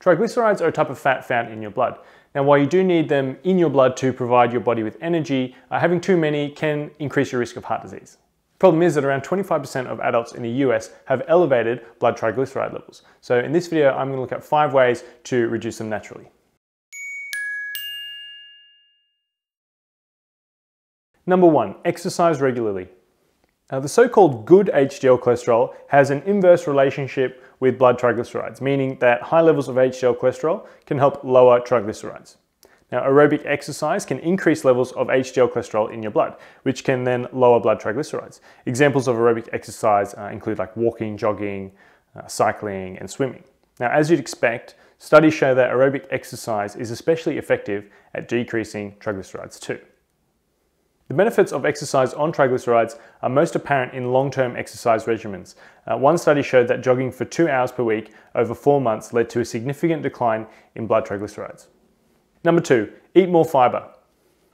Triglycerides are a type of fat found in your blood. Now, while you do need them in your blood to provide your body with energy, uh, having too many can increase your risk of heart disease. Problem is that around 25% of adults in the US have elevated blood triglyceride levels. So in this video, I'm going to look at five ways to reduce them naturally. Number one, exercise regularly. Now, the so-called good HDL cholesterol has an inverse relationship with blood triglycerides, meaning that high levels of HDL cholesterol can help lower triglycerides. Now, aerobic exercise can increase levels of HDL cholesterol in your blood, which can then lower blood triglycerides. Examples of aerobic exercise uh, include like walking, jogging, uh, cycling, and swimming. Now, as you'd expect, studies show that aerobic exercise is especially effective at decreasing triglycerides too. The benefits of exercise on triglycerides are most apparent in long-term exercise regimens. Uh, one study showed that jogging for two hours per week over four months led to a significant decline in blood triglycerides. Number two, eat more fiber.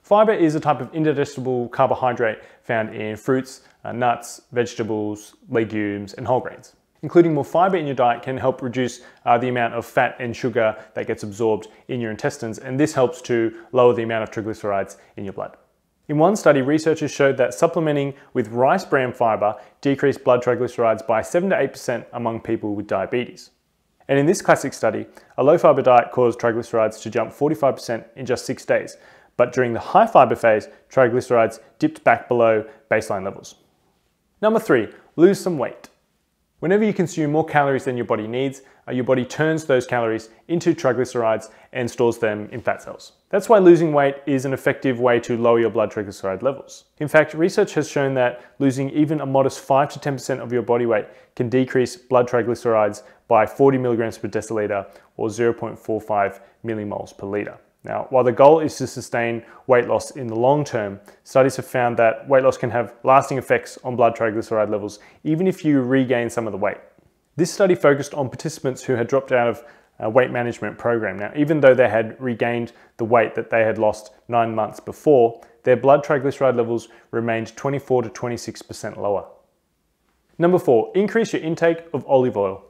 Fiber is a type of indigestible carbohydrate found in fruits, uh, nuts, vegetables, legumes, and whole grains. Including more fiber in your diet can help reduce uh, the amount of fat and sugar that gets absorbed in your intestines, and this helps to lower the amount of triglycerides in your blood. In one study, researchers showed that supplementing with rice bran fiber decreased blood triglycerides by 7 to 8% among people with diabetes. And in this classic study, a low fiber diet caused triglycerides to jump 45% in just six days. But during the high fiber phase, triglycerides dipped back below baseline levels. Number three, lose some weight. Whenever you consume more calories than your body needs, uh, your body turns those calories into triglycerides and stores them in fat cells. That's why losing weight is an effective way to lower your blood triglyceride levels. In fact, research has shown that losing even a modest 5 to 10% of your body weight can decrease blood triglycerides by 40 milligrams per deciliter or 0.45 millimoles per liter. Now, while the goal is to sustain weight loss in the long term, studies have found that weight loss can have lasting effects on blood triglyceride levels, even if you regain some of the weight. This study focused on participants who had dropped out of a weight management program. Now, even though they had regained the weight that they had lost nine months before, their blood triglyceride levels remained 24 to 26% lower. Number four, increase your intake of olive oil.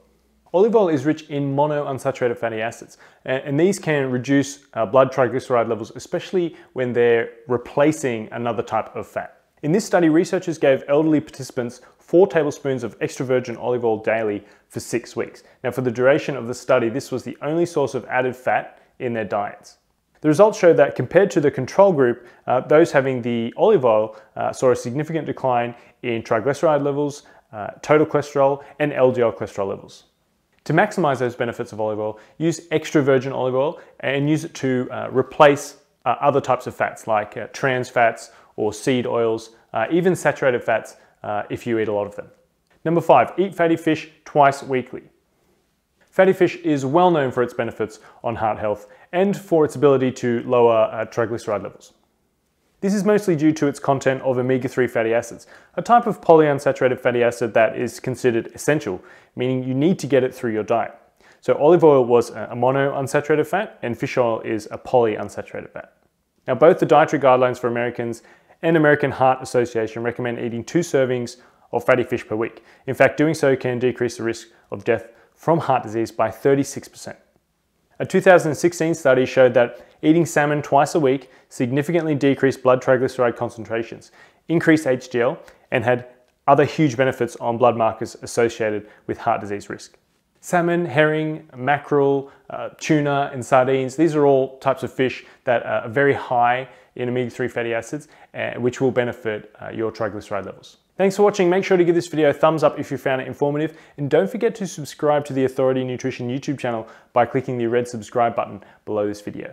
Olive oil is rich in monounsaturated fatty acids, and these can reduce uh, blood triglyceride levels, especially when they're replacing another type of fat. In this study, researchers gave elderly participants four tablespoons of extra virgin olive oil daily for six weeks. Now, for the duration of the study, this was the only source of added fat in their diets. The results show that compared to the control group, uh, those having the olive oil uh, saw a significant decline in triglyceride levels, uh, total cholesterol, and LDL cholesterol levels. To maximize those benefits of olive oil, use extra virgin olive oil and use it to uh, replace uh, other types of fats like uh, trans fats or seed oils, uh, even saturated fats uh, if you eat a lot of them. Number five, eat fatty fish twice weekly. Fatty fish is well known for its benefits on heart health and for its ability to lower uh, triglyceride levels. This is mostly due to its content of omega-3 fatty acids, a type of polyunsaturated fatty acid that is considered essential, meaning you need to get it through your diet. So olive oil was a monounsaturated fat and fish oil is a polyunsaturated fat. Now both the dietary guidelines for Americans and American Heart Association recommend eating two servings of fatty fish per week. In fact, doing so can decrease the risk of death from heart disease by 36%. A 2016 study showed that eating salmon twice a week significantly decreased blood triglyceride concentrations, increased HDL, and had other huge benefits on blood markers associated with heart disease risk. Salmon, herring, mackerel, uh, tuna, and sardines, these are all types of fish that are very high in omega-3 fatty acids, uh, which will benefit uh, your triglyceride levels. Thanks for watching. Make sure to give this video a thumbs up if you found it informative. And don't forget to subscribe to the Authority Nutrition YouTube channel by clicking the red subscribe button below this video.